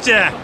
キ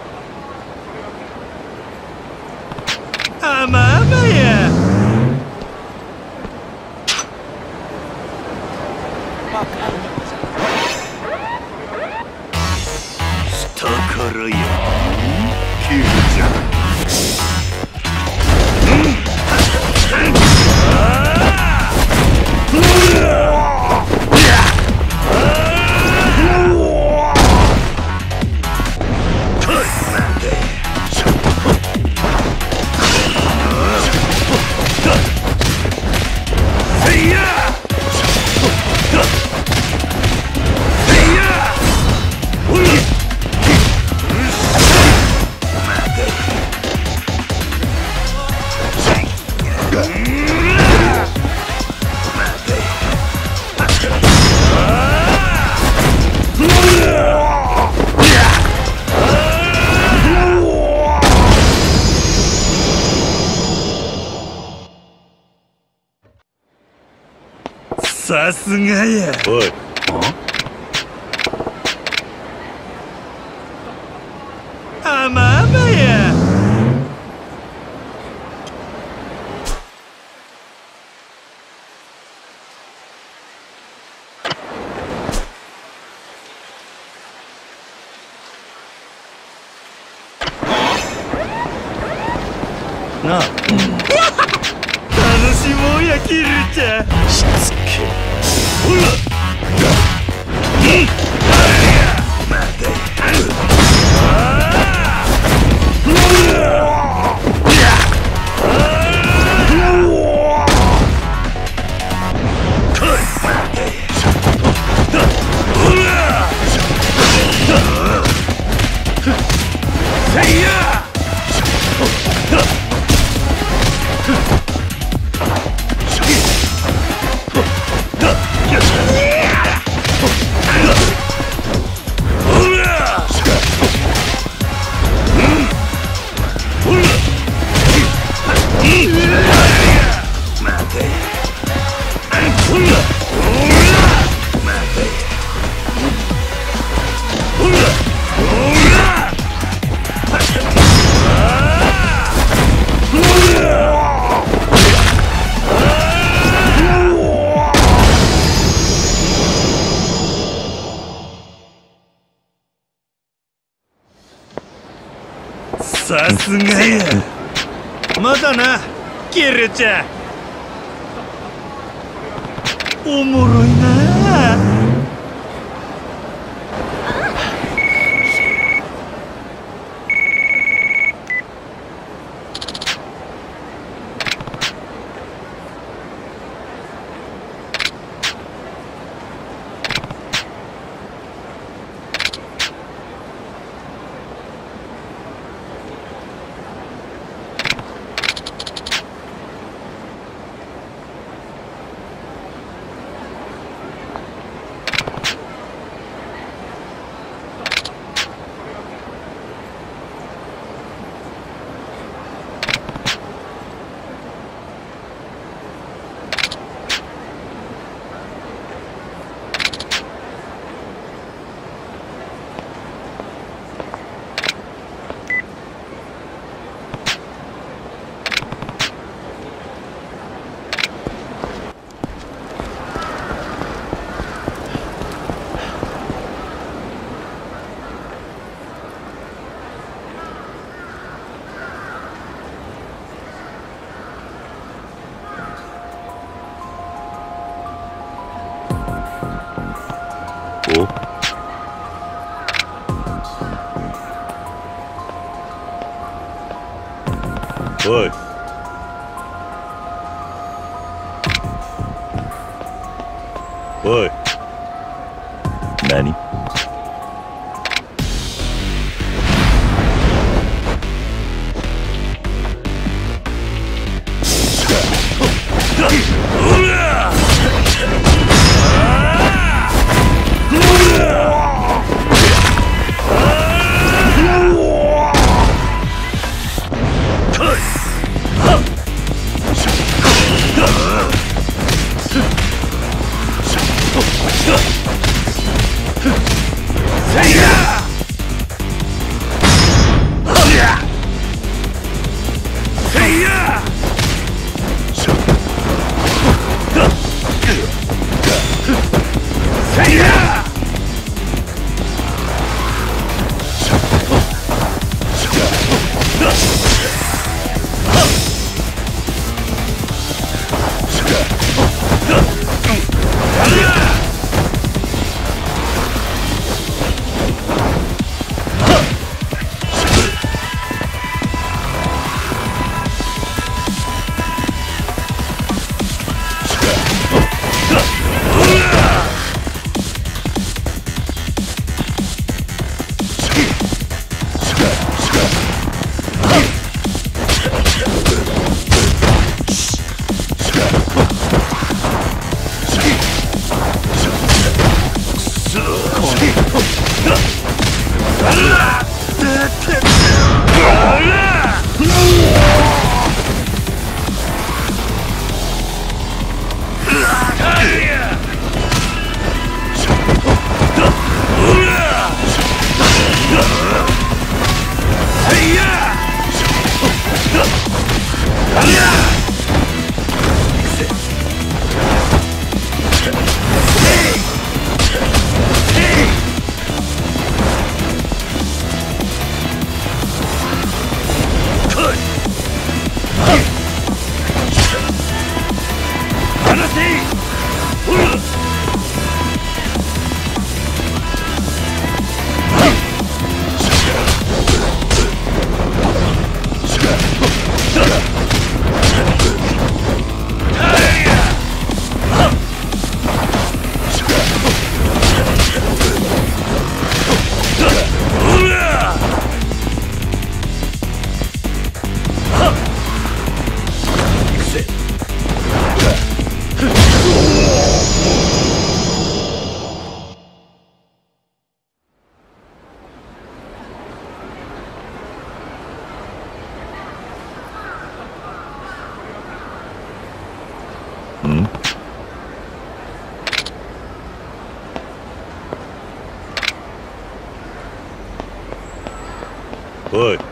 お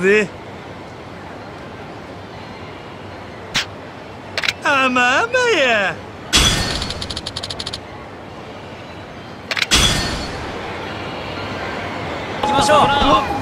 ぜあまあまやきましょう。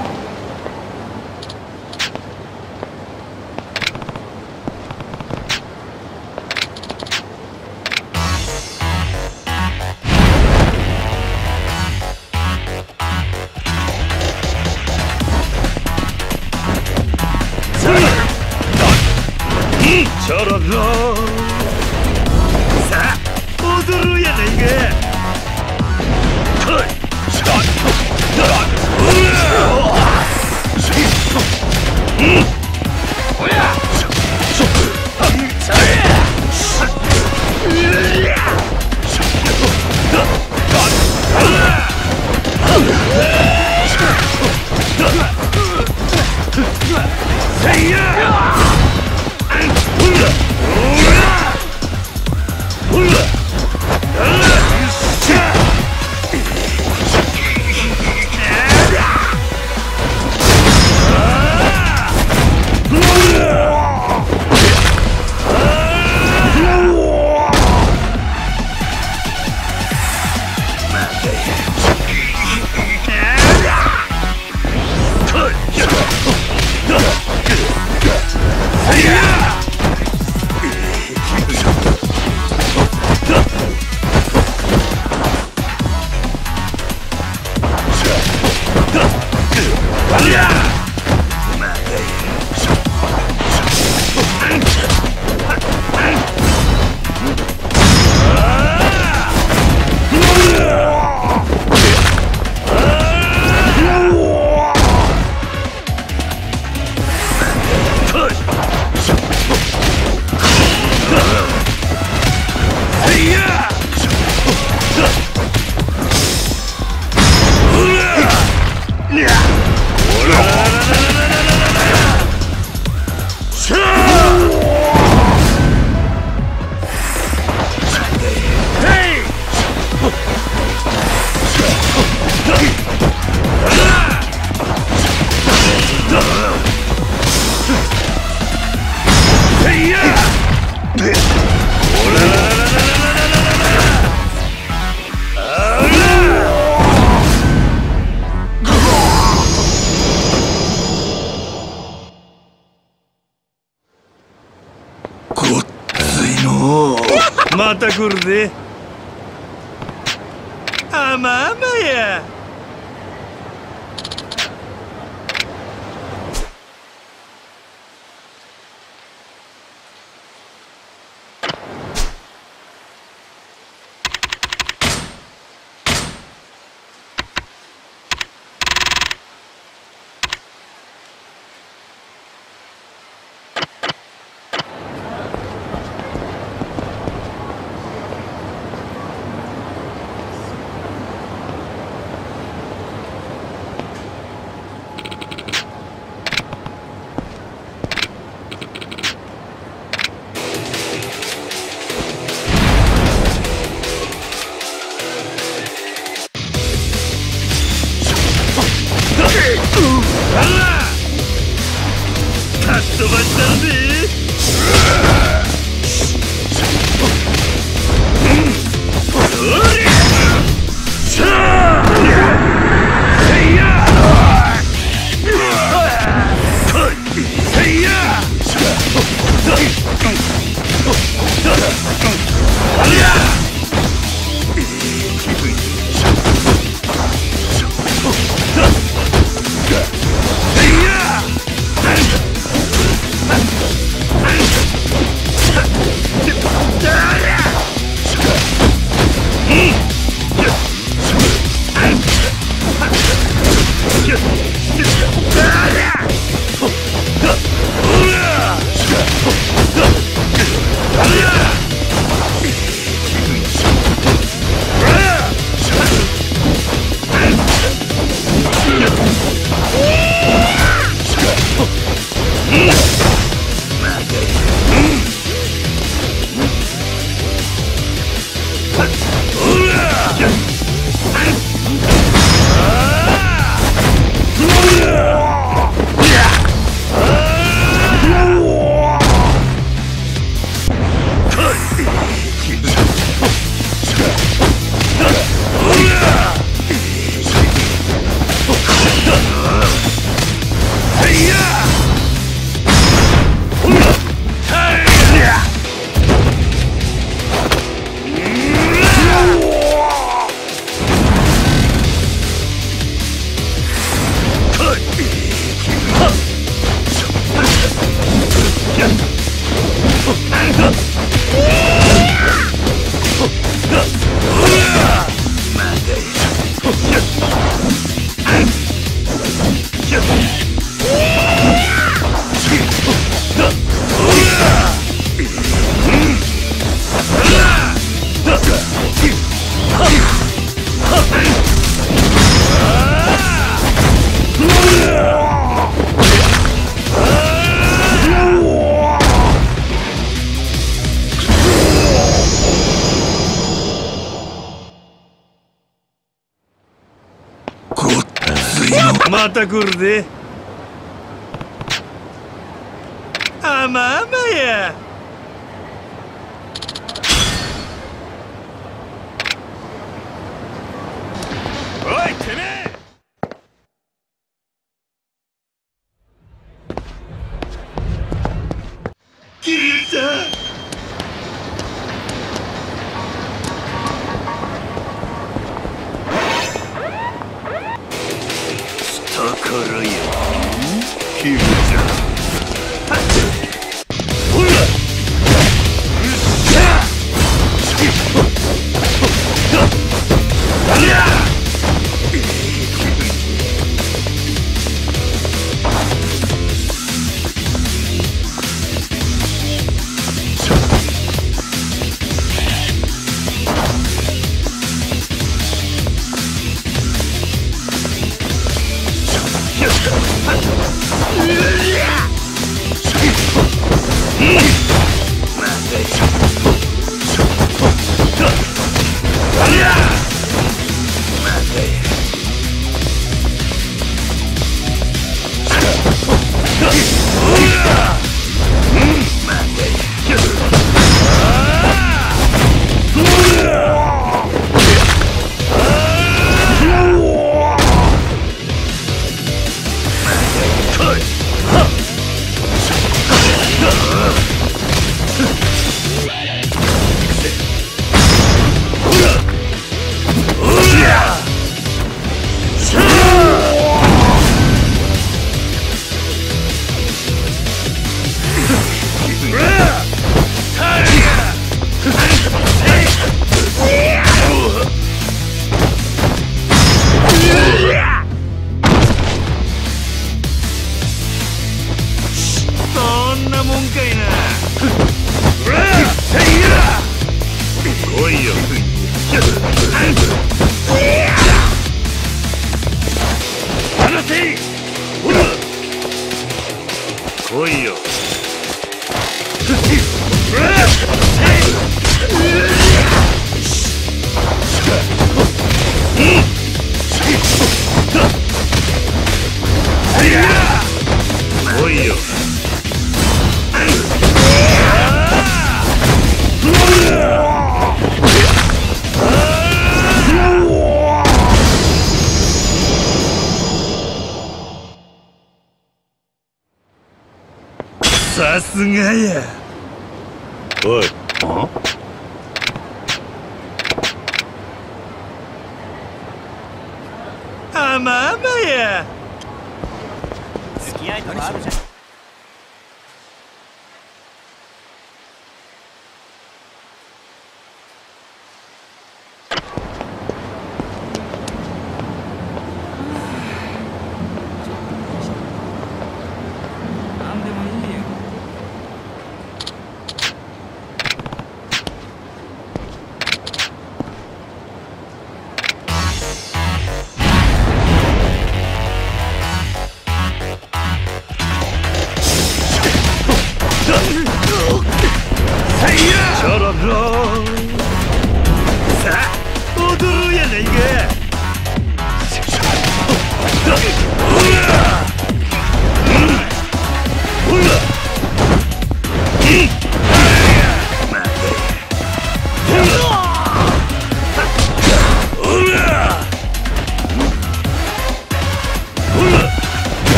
キ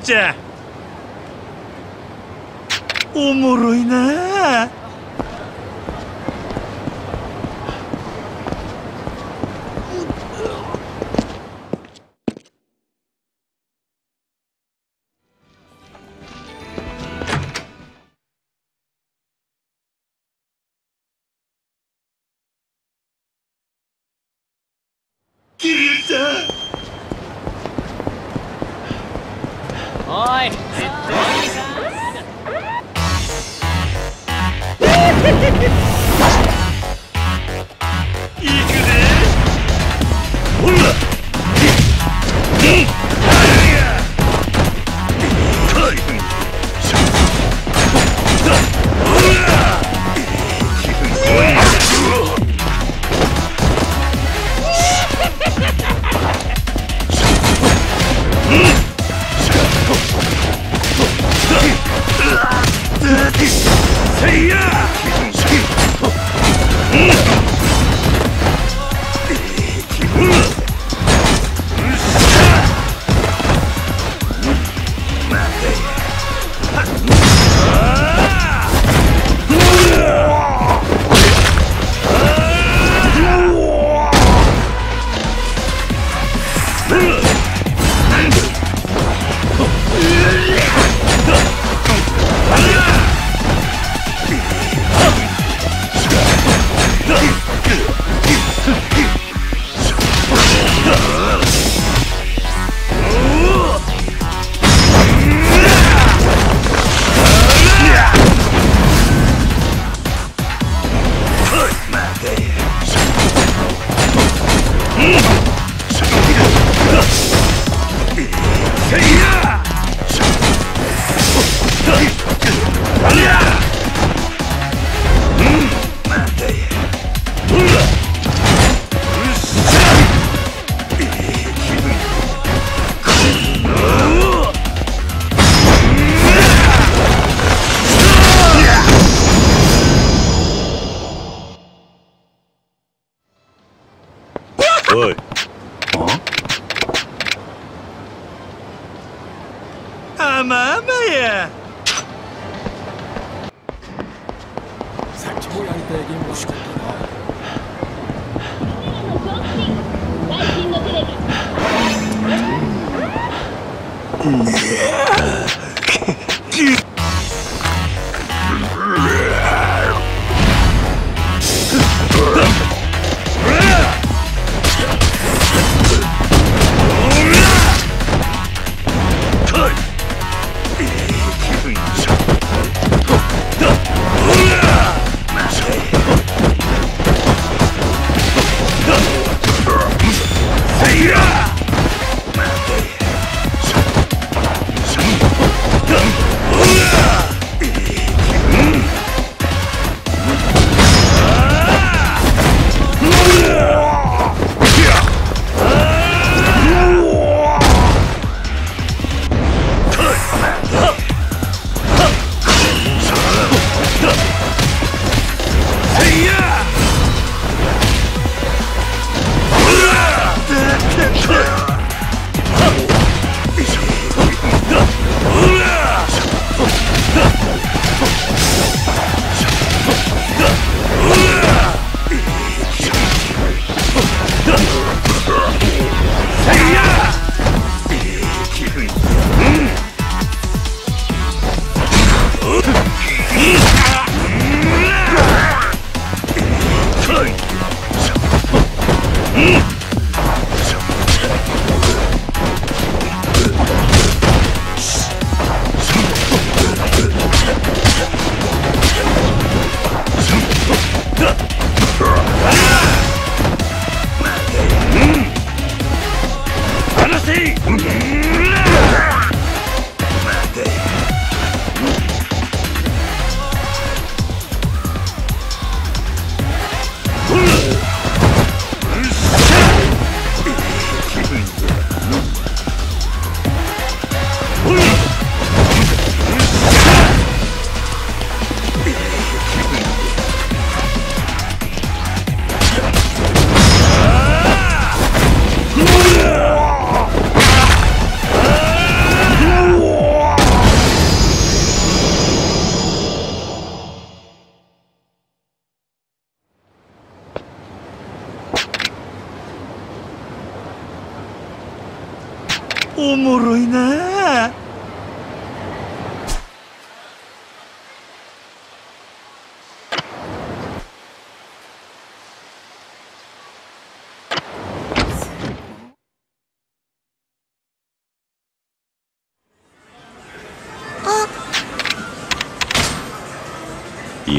ちゃん。おもろいなあ。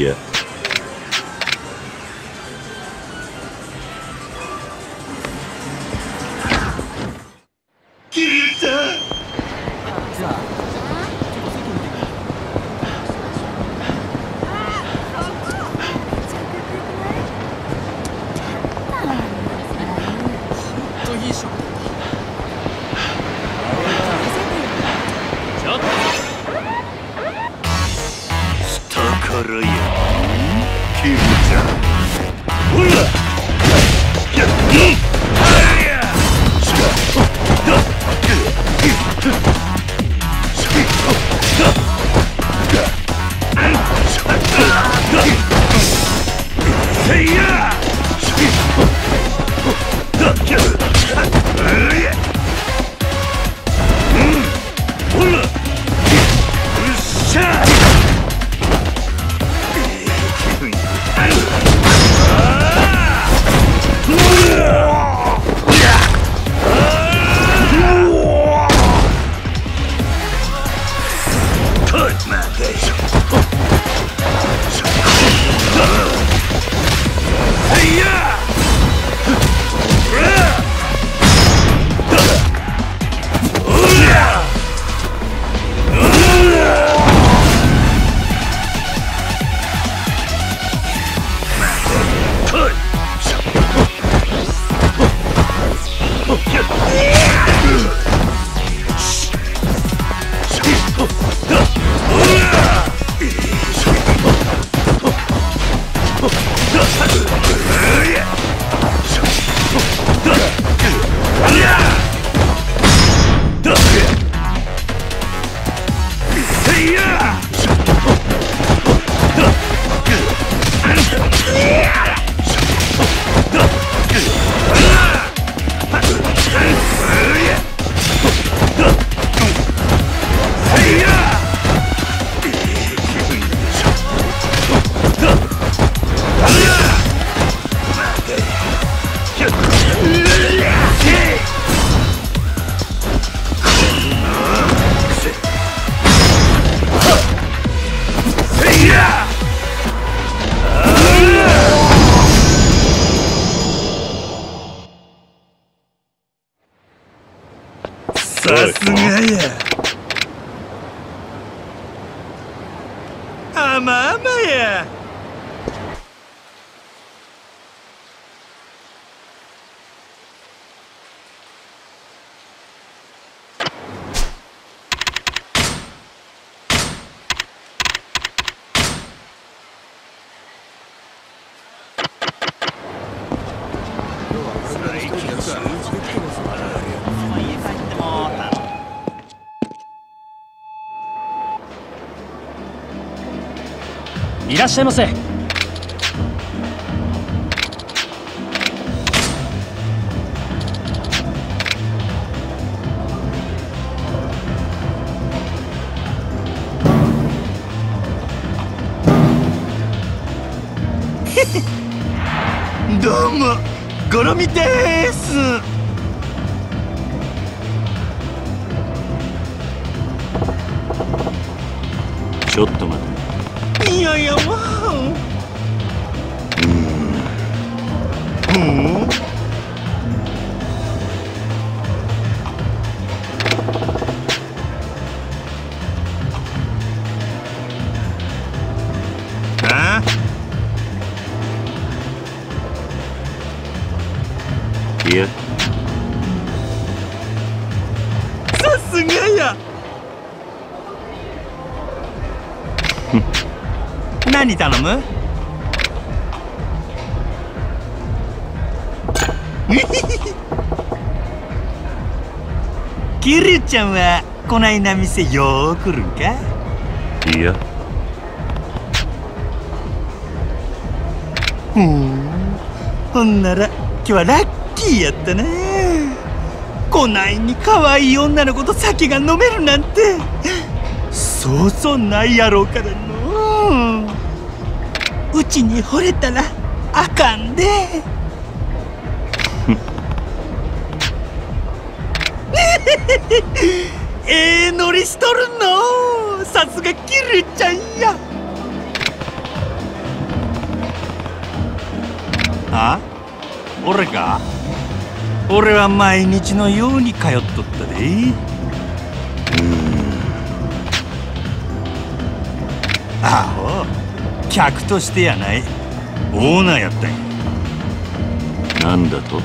いいらっしゃいませ。どうもゴロミでちゃんはこないな店よー来るんか？いや。ほん。ほんなら今日はラッキーやったな。こないに可愛い女の子と酒が飲めるなんて。そうそうないやろうからの。うちに惚れたらあかんでは毎日のように通っとったで。アホ。客としてやない。オーナーやったんや。なんだと？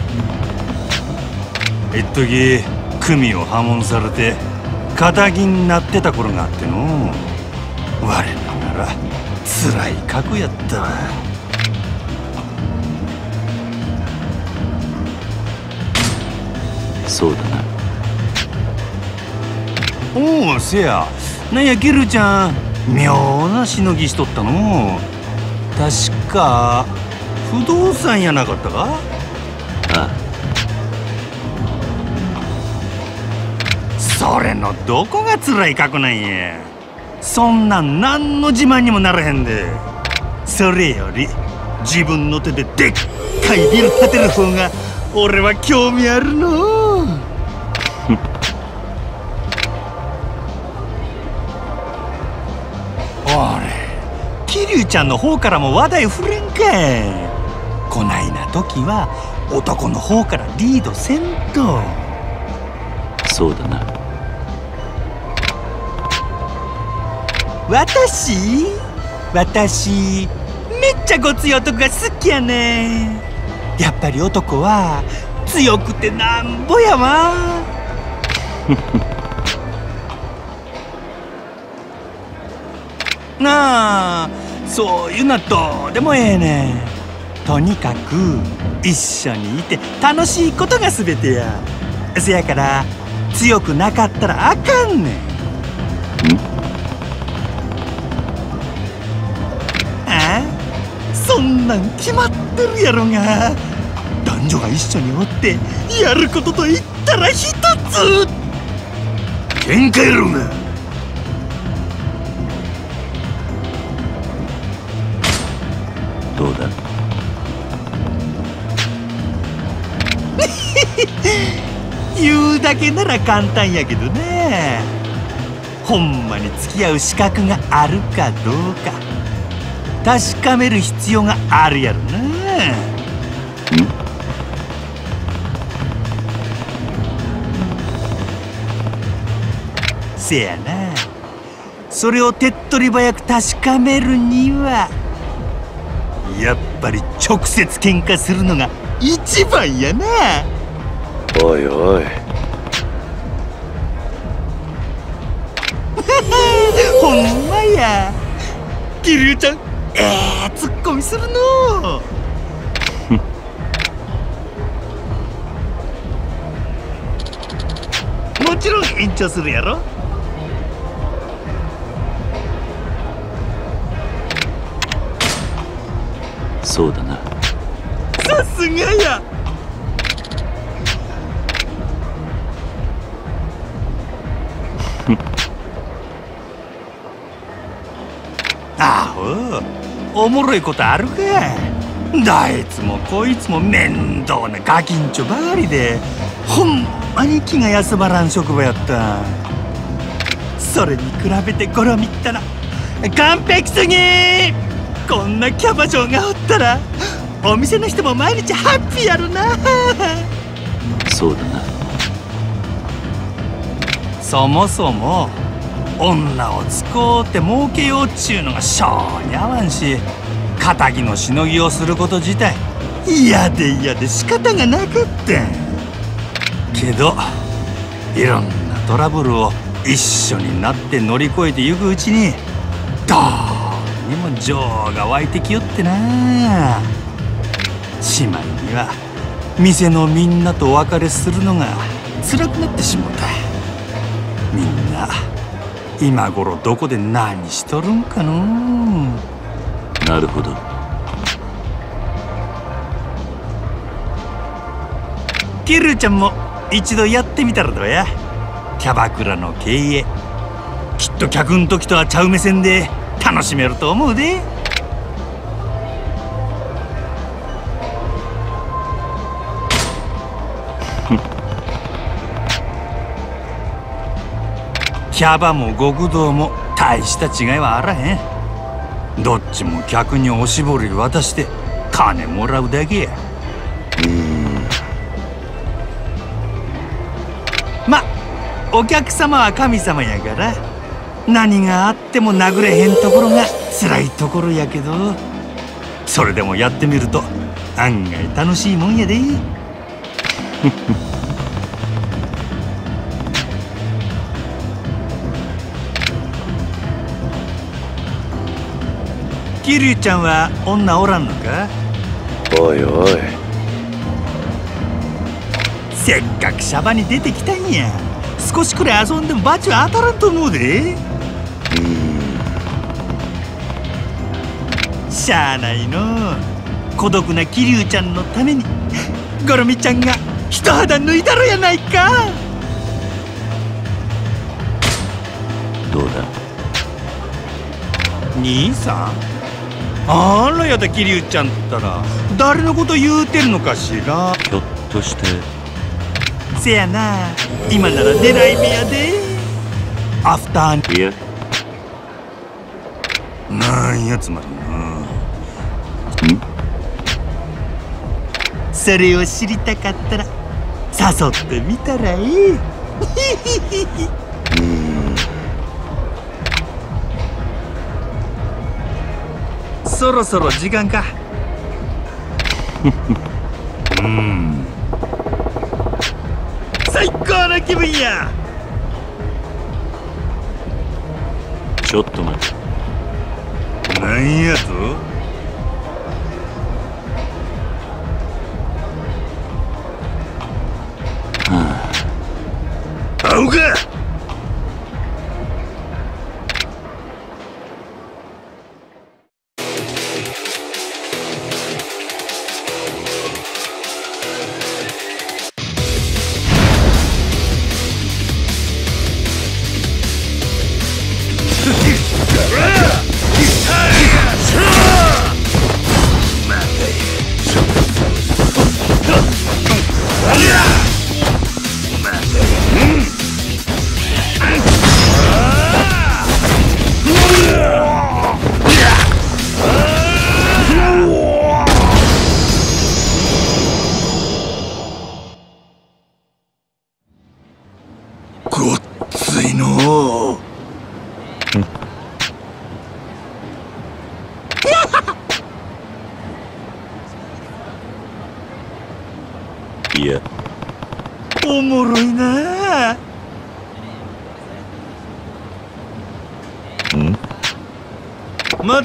一時組を破門されて仇になってた頃があっての。我ながら辛い過去やったわそうだな。おおせや。なんやゲルちゃん。妙なしのぎしとったの。確か不動産やなかったか？あそれのどこが辛い過去なんや。そんなん何の自慢にもならへんで。それより自分の手ででっかいビル建てる方が俺は興味あるの俺桐生ちゃんの方からも話題振れんかい。こないな時は男の方からリードせんと。そうだな。私？私めっちゃごつい男が好きやねやっぱり男は強くてなんぼやわ なあそういうのはどうでもええねん。とにかく一緒にいて楽しいことが全てや。せやから強くなかったらあかんねん。あそんなん決まってるやろが。男女が一緒におってやることと言ったら一つ。喧嘩やろがどうだ？言うだけなら簡単やけどね。ほんまに付き合う資格があるかどうか確かめる必要があるやろな。せやな。それを手っ取り早く確かめるにはやっぱり直接喧嘩するのが一番やな。おいおい。ほんまや。桐生ちゃんええツッコミするの。もちろん延長するやろそうだな。さすがや。あほおもろいことあるか。どいつもこいつも面倒なガキンチョばかりで。ほんまに気が休まらん職場やった。それに比べてゴロ見ったら完璧すぎこんなキャバ嬢がおったらお店の人も毎日ハッピーやろな。そうだな。そもそも女を使うて儲けようっちゅうのが性に合わんし仇のしのぎをすること自体嫌で嫌で仕方がなくってん。けどいろんなトラブルを一緒になって乗り越えてゆくうちにどうにも情が湧いてきよってな。しまいには店のみんなとお別れするのが辛くなってしもた。みんな今頃どこで何しとるんかの。なるほど。キルちゃんも一度やってみたらどうや？キャバクラの経営。きっと客ん時とはちゃう目線で楽しめると思うで。キャバも極道も大した違いはあらへん。どっちも客におしぼり渡して金もらうだけや。まお客様は神様やから。何があっても殴れへんところが辛いところやけど。それでもやってみると案外楽しいもんやで。キリュウちゃんは女おらんのか？おいおい。せっかくシャバに出てきたんや。少しくらい遊んでもバチは当たらんと思うでしゃあないの。孤独な桐生ちゃんのためにゴロミちゃんが一肌脱いだろやないか。どうだ？兄さん？あらやだ桐生ちゃんったら。誰のこと言うてるのかしら。ひょっとして。せやな。今なら狙い目やで。アフターいや。なんやつまりなそれを知りたかったら誘ってみたらいい。そろそろ時間か。うん。最高な気分や。ちょっと待て。なんやと？合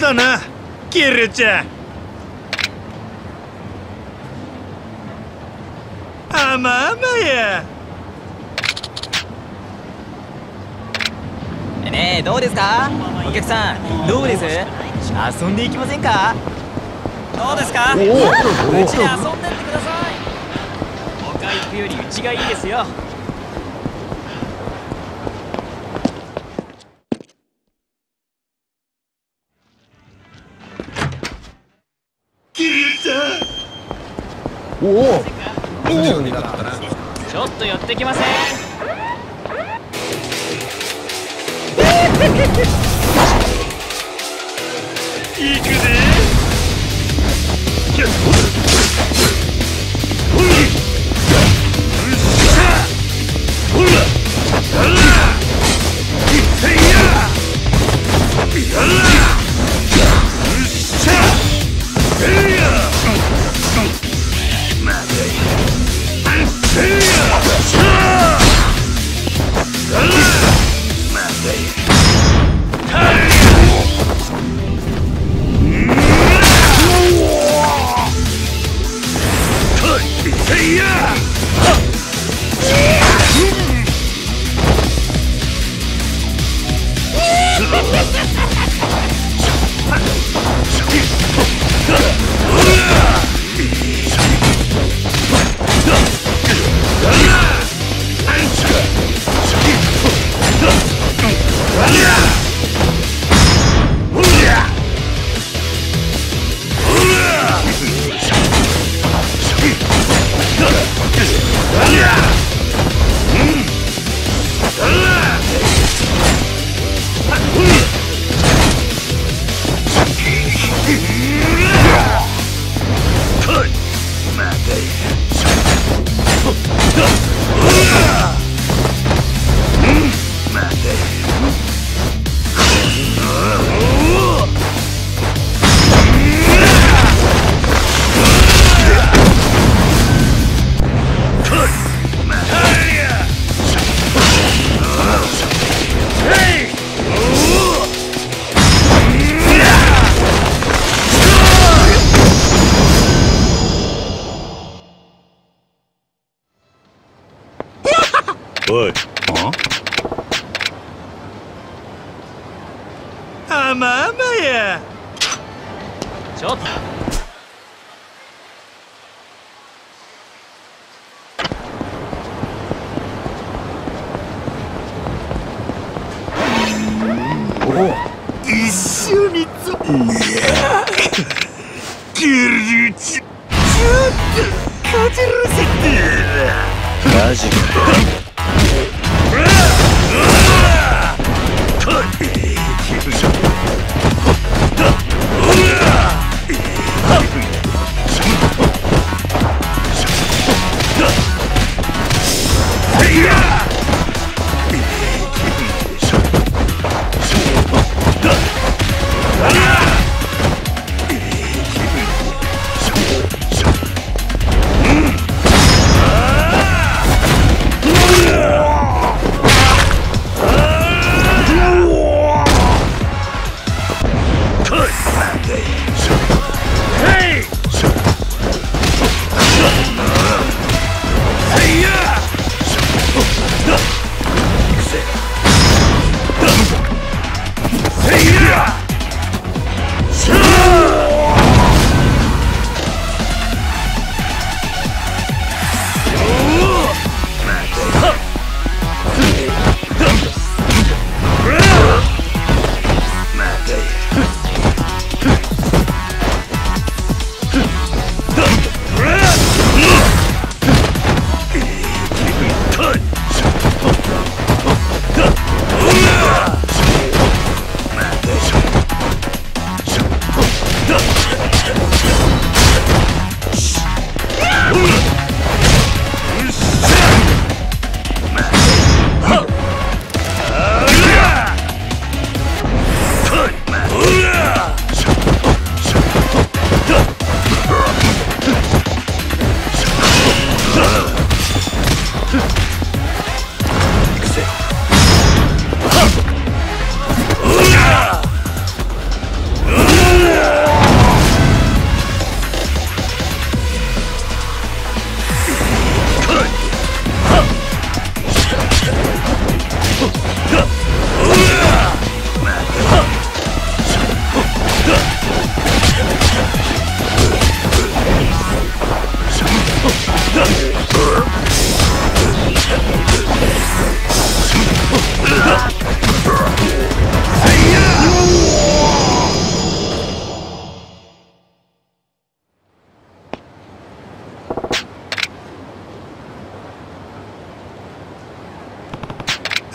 またなキルちゃん。あまあまや。ねえどうですか？お客さんどうです？遊んでいきませんか？どうですか？うちで遊んでってください。他行くよりうちがいいですよできます。おい。あ？まあまや。ちょっと。マジか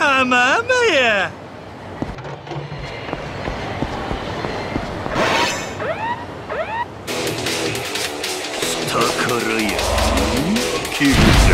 あまあまや下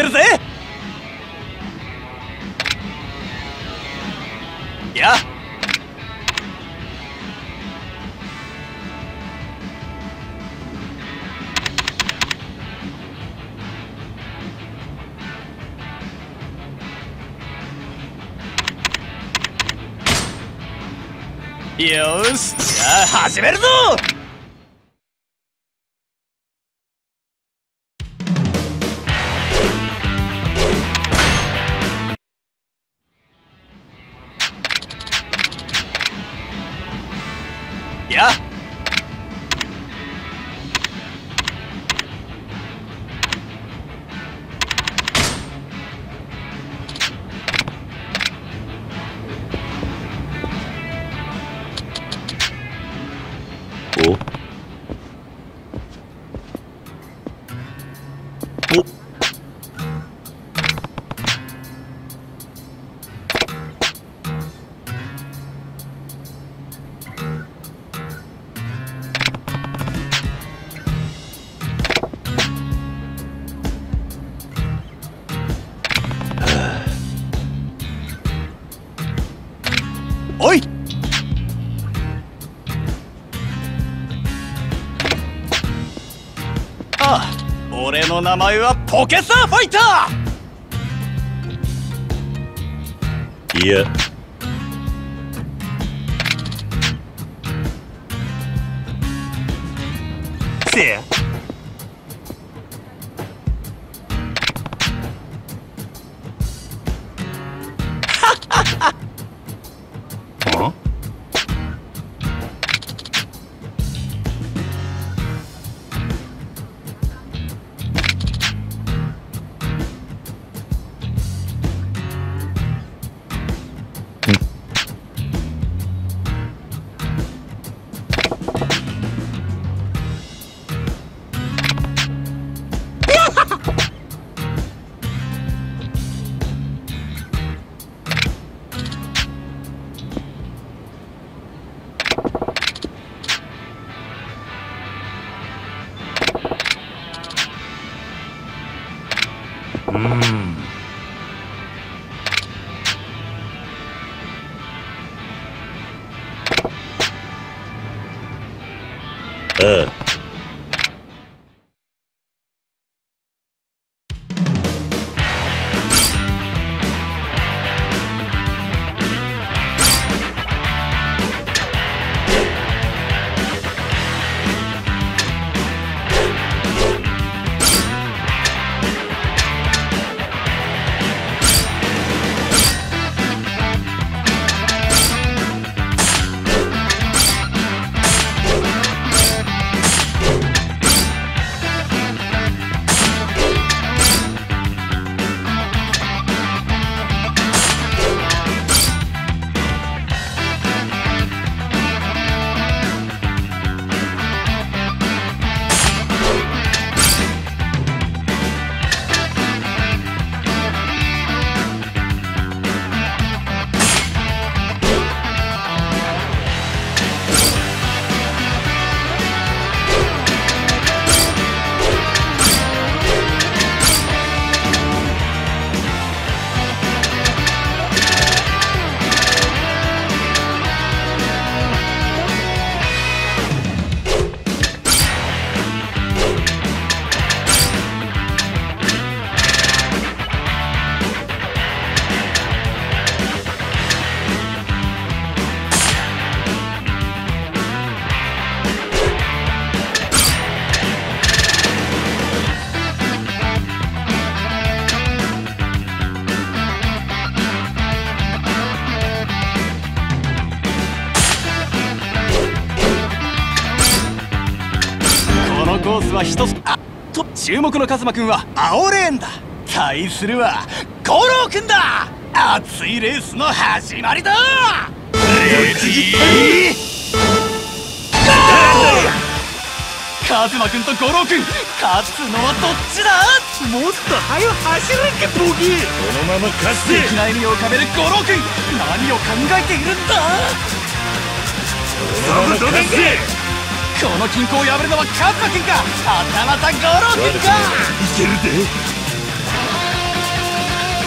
ってるぜ。や。よし。じゃあ始めるぞ。やの名前はポケサーファイター。いやは一つ。あと注目のカズマくんは青レーンだ。対するは五郎くんだ。熱いレースの始まりだ。カズマくんと五郎くん勝つのはどっちだ？もっと早く走るんけボギー。このまま勝素敵な笑みを浮かべる五郎くん何を考えているんだ？このまま勝つこの均衡を破るのはカズマくんか？はたまた五郎くんか？いけるで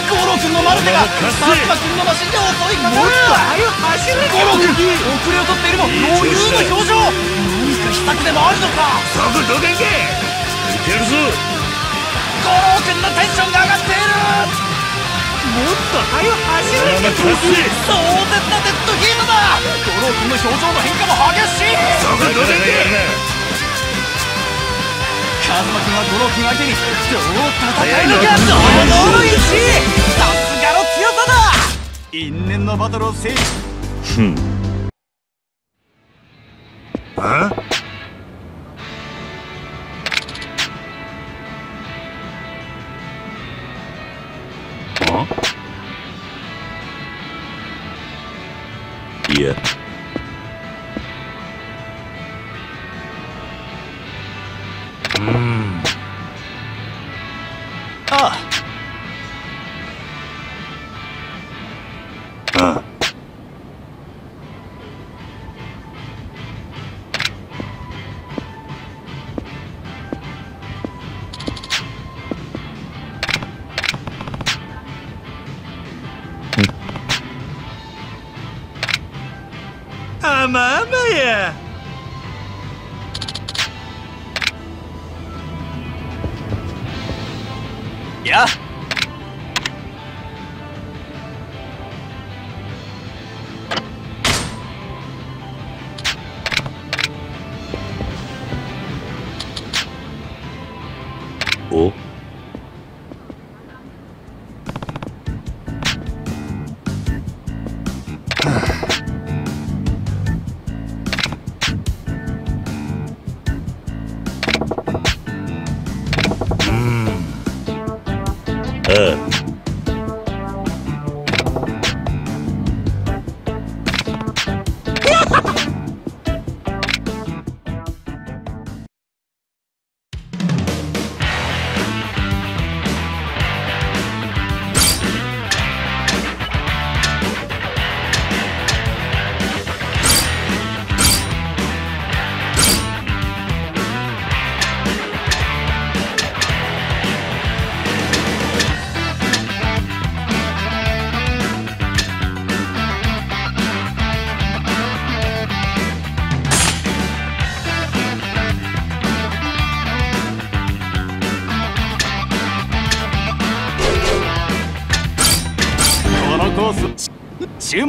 五郎くんのマルテがカズマくんのマシンで襲いかかるもっと早く走るんけ五郎くんボギー遅れを取っているも余裕の表情？何か秘策でもあるのか？そこどけんけいけるぞ五郎くんのテンションが上がっていると早く走るんけボギー壮絶なデッドヒートだ。五郎くんの表情の変化も激しい。そこどけんけカズマくんは五郎くん相手にどう戦い抜け。堂々の1位さすがの強さだ。因縁のバトルを制し。ふん。ああお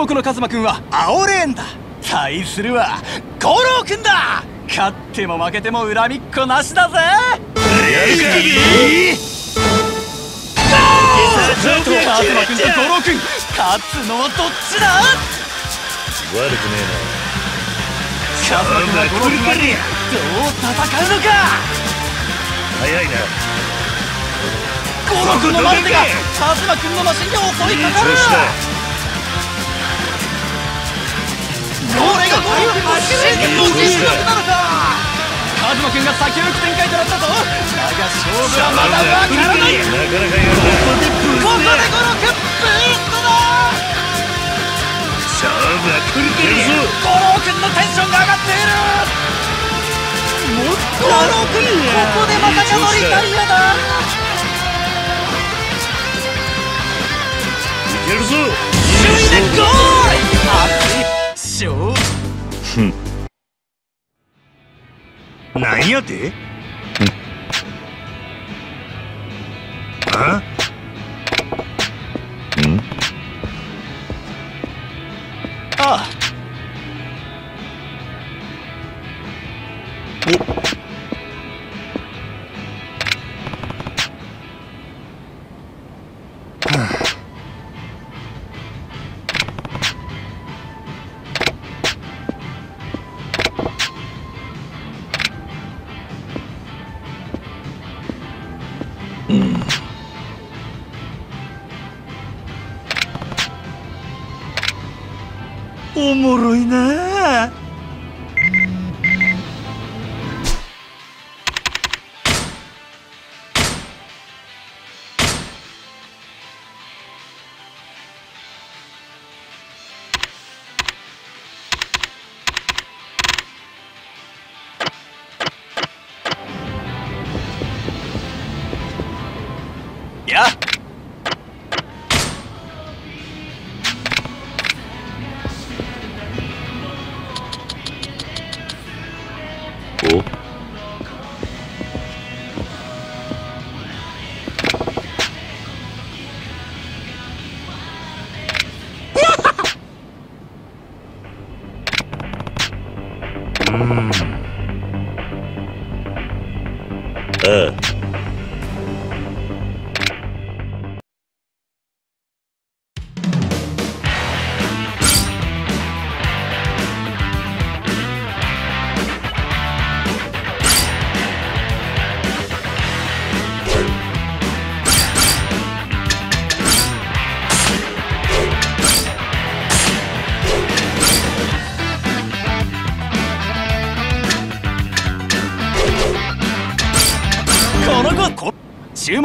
目のカズマくんは青レーンだ。対するは五郎くんだ。勝っても負けても恨みっこなしだぜ。カズマくんと五郎くん勝つのはどっちだ?悪くねカズマくんは五郎くんにどう戦うのか?えな。早いなのマルテがカズマくんのマシンに襲いかかる調子だこれが五郎くんの実力なのかカズマくんが先を行く展開となったぞだが勝負はまだわからないここで五郎くブーストだ勝負は来るけるぞ五郎くんのテンションが上がっているもっと五郎くんここでまたが乗りたいやだいけるぞ首位でゴール熱い勝なん。やて？ああ？おも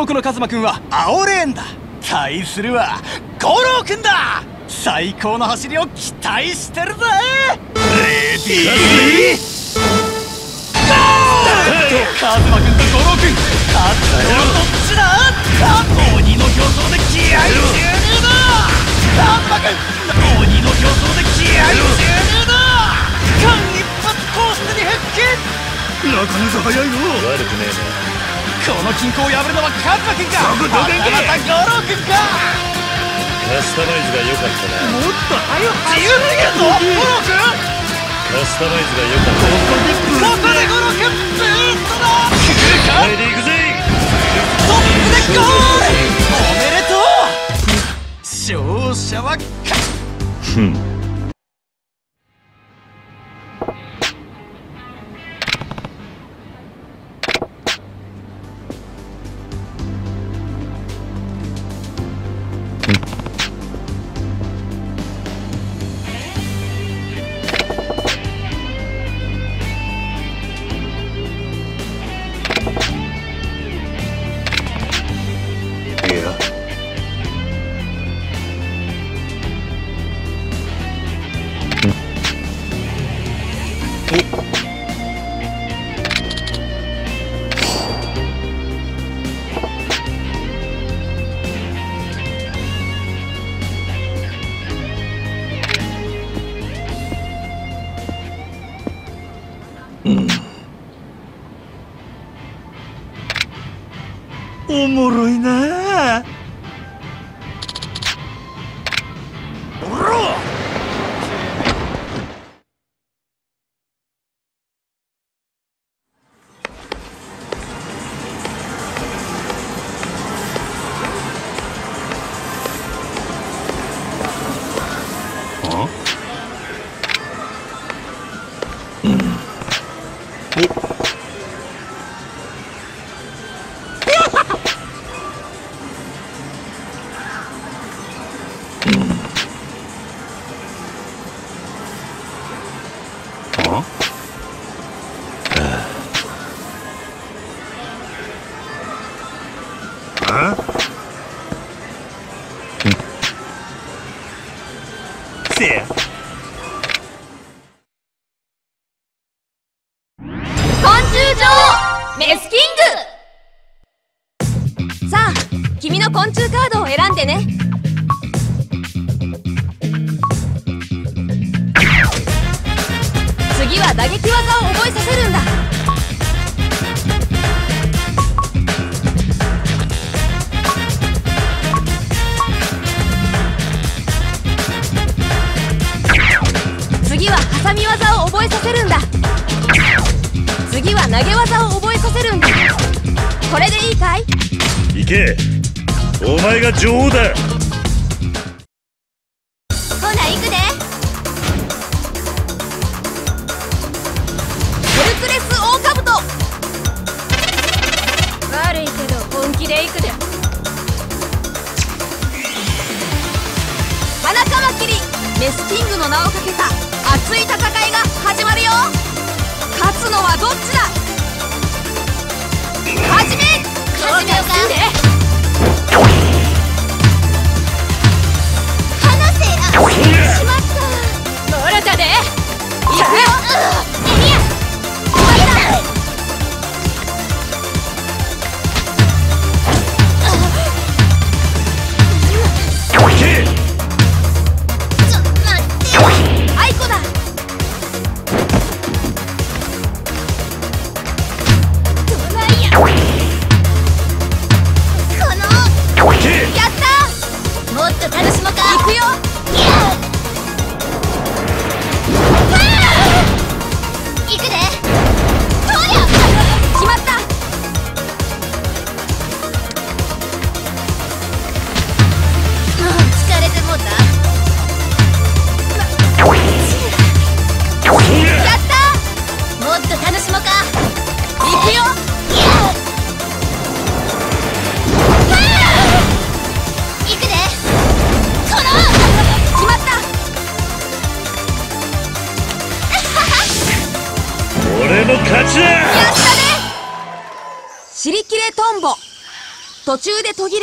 注目のカズマくんは。青レーンだ。対するは五郎くんだ。最高の走りを期待してるぜ。レディー。カズマくんと五郎くん勝つのはどっちだ?あ鬼の競争で気合い注入だカズマくん鬼の競争で気合い注入だ間一髪コースに復帰。なかなか早いよ。悪くねこの均衡を破るのはカズマまたまた五郎くんかカスタマイズが良かったな。もっと早く自由すぎるぞカスタマイズが良かったここでブーストだ来るかはいで行くぜトップでゴールおめでとう。勝者はふん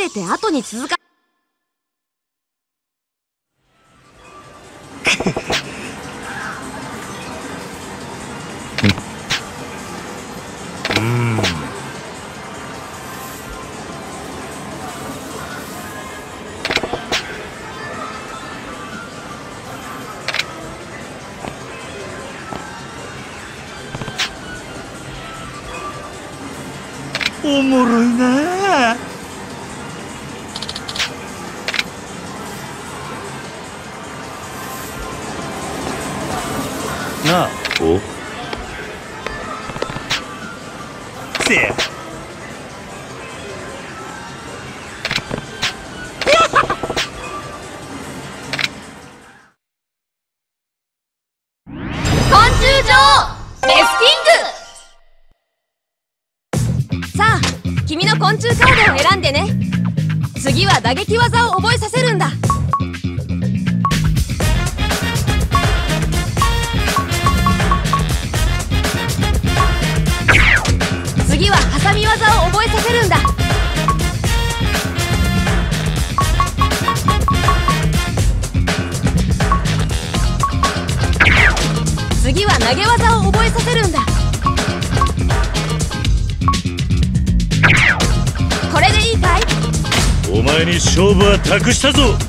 れて後に続かおもろいな託したぞ。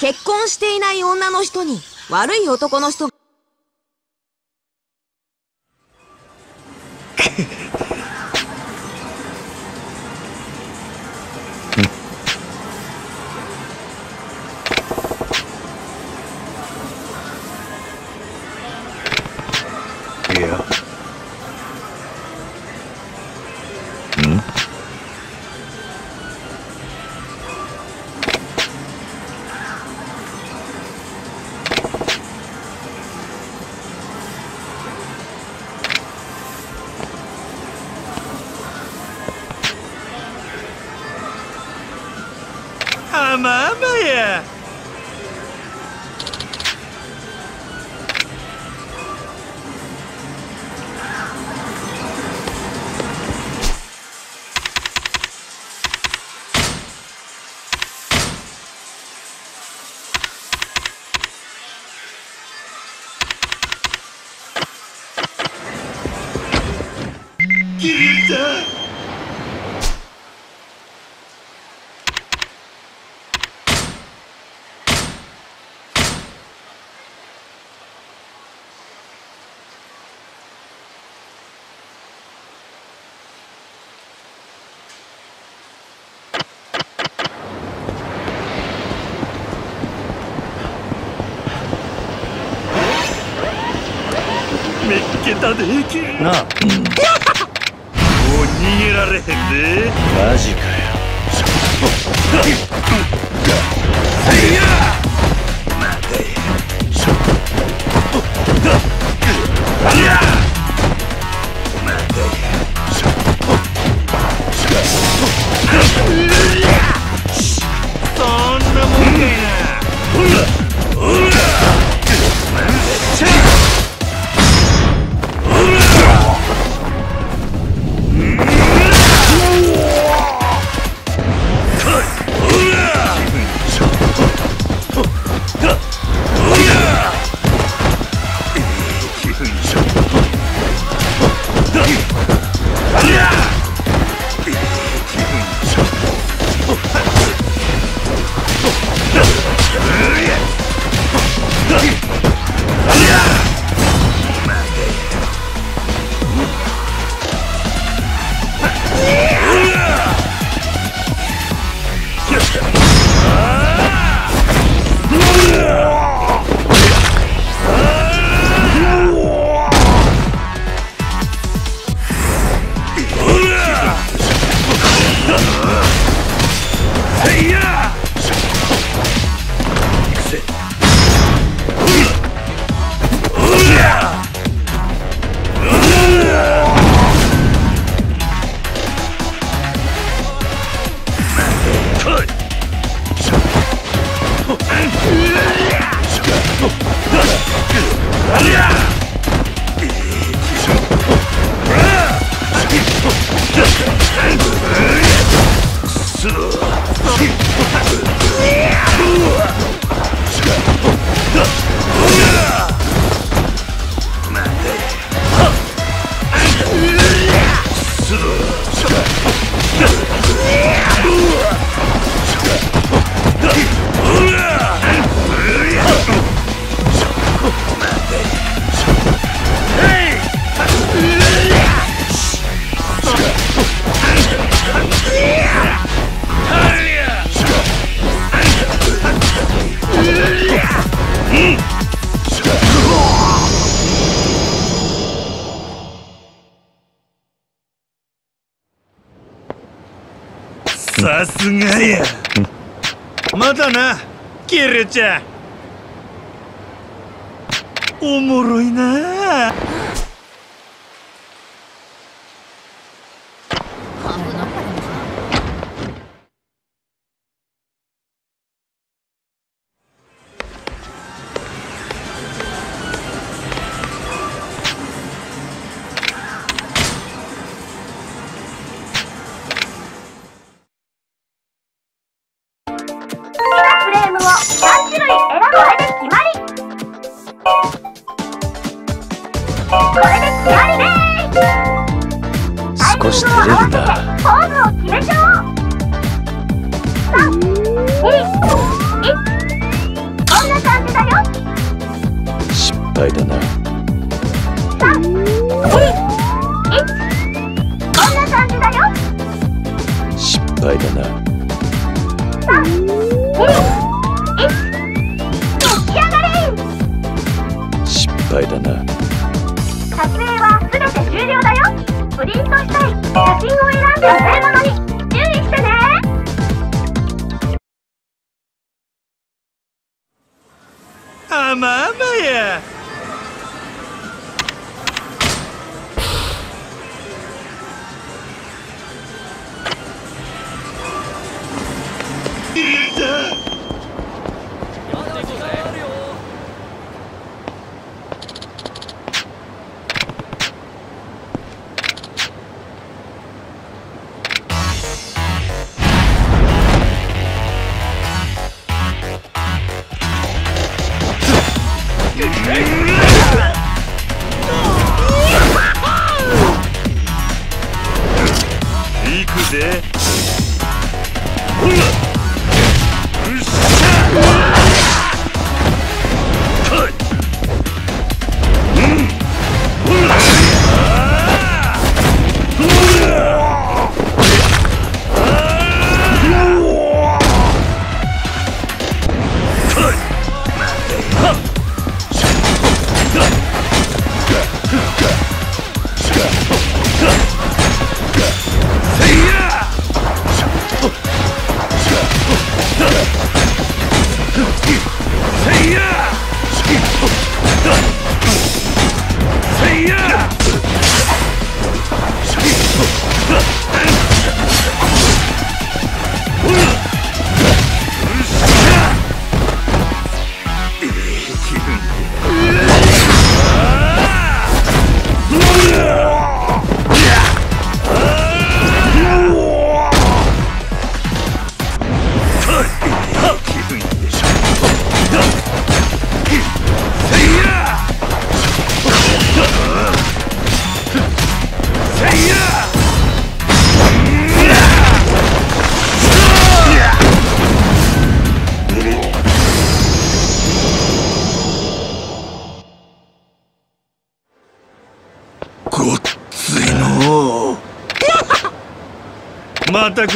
結婚していない女の人に悪い男の人 なできるなあ。もう逃げられへんで。マジかよ。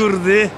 ま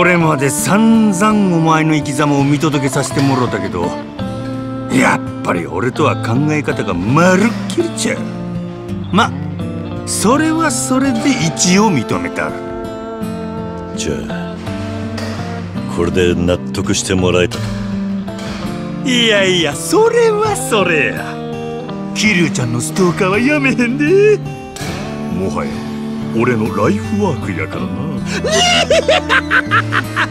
これまで散々お前の生き様を見届けさせてもろたけどやっぱり俺とは考え方がまるっきりちゃう。まそれはそれで一応認めた。じゃあこれで納得してもらえたか？いやいやそれはそれや。桐生ちゃんのストーカーはやめへんで。もはや俺のライフワークやからな。